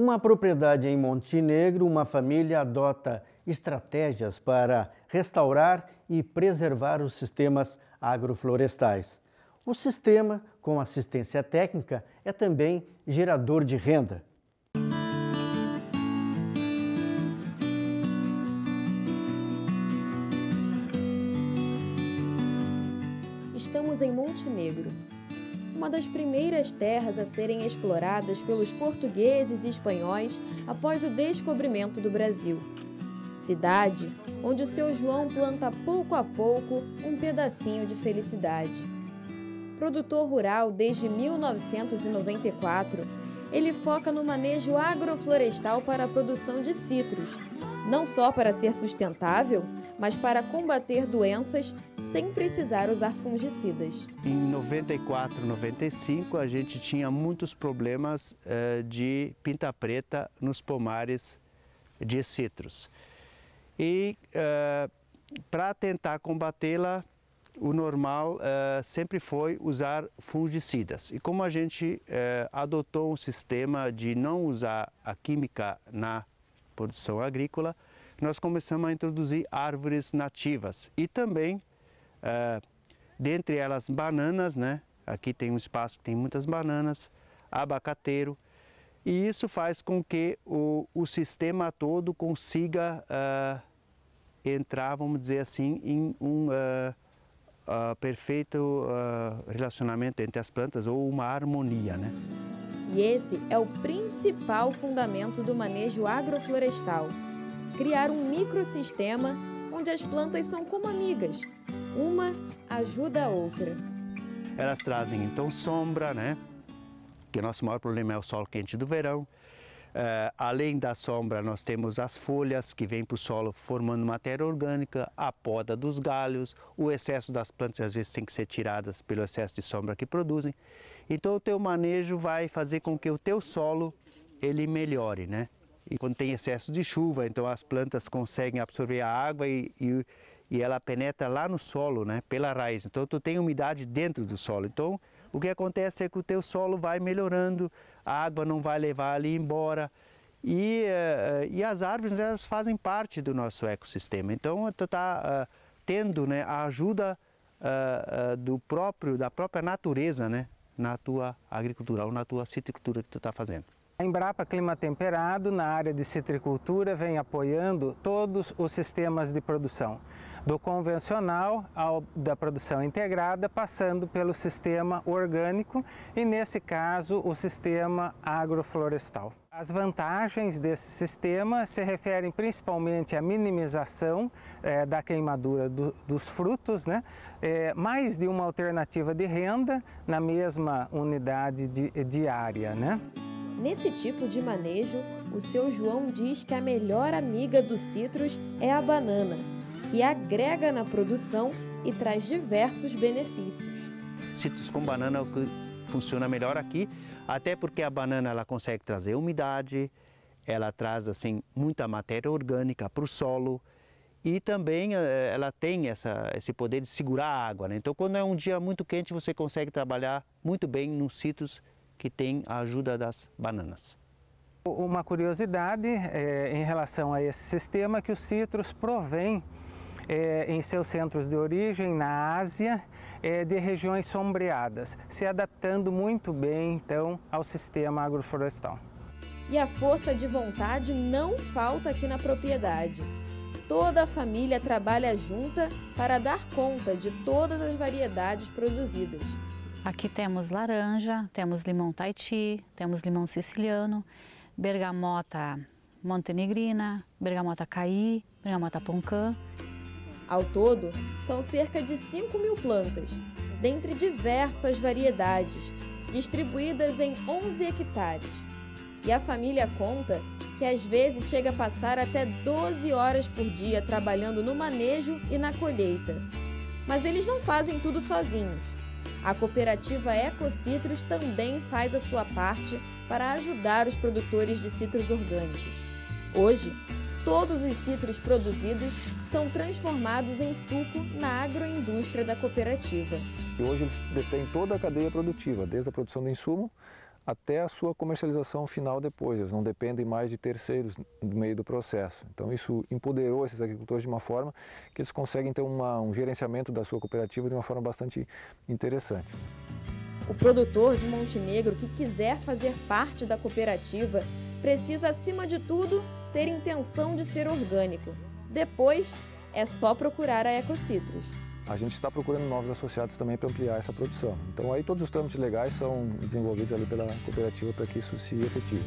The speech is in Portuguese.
Uma propriedade em Montenegro, uma família adota estratégias para restaurar e preservar os sistemas agroflorestais. O sistema, com assistência técnica, é também gerador de renda. Estamos em Montenegro, uma das primeiras terras a serem exploradas pelos portugueses e espanhóis após o descobrimento do Brasil. Cidade onde o seu João planta pouco a pouco um pedacinho de felicidade. Produtor rural desde 1994, ele foca no manejo agroflorestal para a produção de citros, não só para ser sustentável, mas para combater doenças sem precisar usar fungicidas. Em 94, 95, a gente tinha muitos problemas uh, de pinta preta nos pomares de citros. E uh, para tentar combatê-la, o normal uh, sempre foi usar fungicidas. E como a gente adotou um sistema de não usar a química na produção agrícola, nós começamos a introduzir árvores nativas e também, uh, dentre elas, bananas, né? Aqui tem um espaço que tem muitas bananas, abacateiro, e isso faz com que o, o sistema todo consiga uh, entrar, vamos dizer assim, em um uh, uh, perfeito relacionamento entre as plantas ou uma harmonia. Né? E esse é o principal fundamento do manejo agroflorestal criar um microsistema onde as plantas são como amigas. Uma ajuda a outra. Elas trazem então sombra, né? Que nosso maior problema é o sol quente do verão. Uh, além da sombra, nós temos as folhas que vêm para o solo formando matéria orgânica, a poda dos galhos, o excesso das plantas às vezes tem que ser tiradas pelo excesso de sombra que produzem. Então o teu manejo vai fazer com que o teu solo ele melhore, né? E quando tem excesso de chuva, então as plantas conseguem absorver a água e, e, e ela penetra lá no solo, né, pela raiz. Então tu tem umidade dentro do solo. Então o que acontece é que o teu solo vai melhorando, a água não vai levar ali embora. E, uh, e as árvores elas fazem parte do nosso ecossistema. Então tu está uh, tendo né, a ajuda uh, do próprio, da própria natureza né, na tua agricultura ou na tua citricultura que tu está fazendo. A Embrapa Clima Temperado, na área de citricultura, vem apoiando todos os sistemas de produção, do convencional ao da produção integrada, passando pelo sistema orgânico e, nesse caso, o sistema agroflorestal. As vantagens desse sistema se referem principalmente à minimização é, da queimadura do, dos frutos, né? É, mais de uma alternativa de renda na mesma unidade de, diária. Né? Nesse tipo de manejo, o seu João diz que a melhor amiga dos citros é a banana, que agrega na produção e traz diversos benefícios. Citros com banana é o que funciona melhor aqui, até porque a banana ela consegue trazer umidade, ela traz assim muita matéria orgânica para o solo e também eh, ela tem essa, esse poder de segurar a água. Né? Então, quando é um dia muito quente, você consegue trabalhar muito bem nos citros que tem a ajuda das bananas. Uma curiosidade é, em relação a esse sistema é que os citros provém é, em seus centros de origem na Ásia é, de regiões sombreadas, se adaptando muito bem então ao sistema agroflorestal. E a força de vontade não falta aqui na propriedade. Toda a família trabalha junta para dar conta de todas as variedades produzidas. Aqui temos laranja, temos limão Tahiti, temos limão siciliano, bergamota montenegrina, bergamota caí, bergamota poncã. Ao todo, são cerca de 5 mil plantas, dentre diversas variedades, distribuídas em 11 hectares. E a família conta que às vezes chega a passar até 12 horas por dia trabalhando no manejo e na colheita. Mas eles não fazem tudo sozinhos. A cooperativa Ecocitros também faz a sua parte para ajudar os produtores de citros orgânicos. Hoje, todos os citros produzidos são transformados em suco na agroindústria da cooperativa. E hoje eles detêm toda a cadeia produtiva, desde a produção do insumo até a sua comercialização final depois. Eles não dependem mais de terceiros no meio do processo. Então isso empoderou esses agricultores de uma forma que eles conseguem ter uma, um gerenciamento da sua cooperativa de uma forma bastante interessante. O produtor de Montenegro que quiser fazer parte da cooperativa precisa, acima de tudo, ter intenção de ser orgânico. Depois, é só procurar a Ecocitrus. A gente está procurando novos associados também para ampliar essa produção. Então aí todos os trâmites legais são desenvolvidos ali pela cooperativa para que isso se efetive.